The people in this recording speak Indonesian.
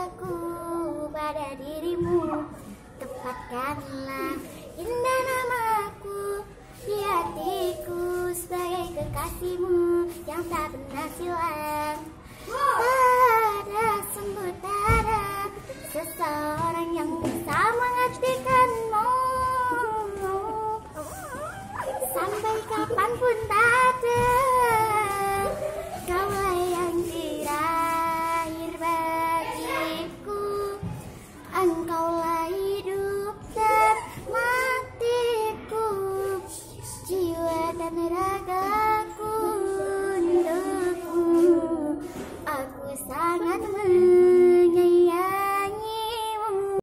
cintaku pada dirimu Tepatkanlah indah namaku di hatiku Sebagai kekasihmu yang tak pernah silang pada ada ada seseorang yang bisa mengertikanmu Sampai kapan pun tak dan ragaku untukmu Aku sangat mencintai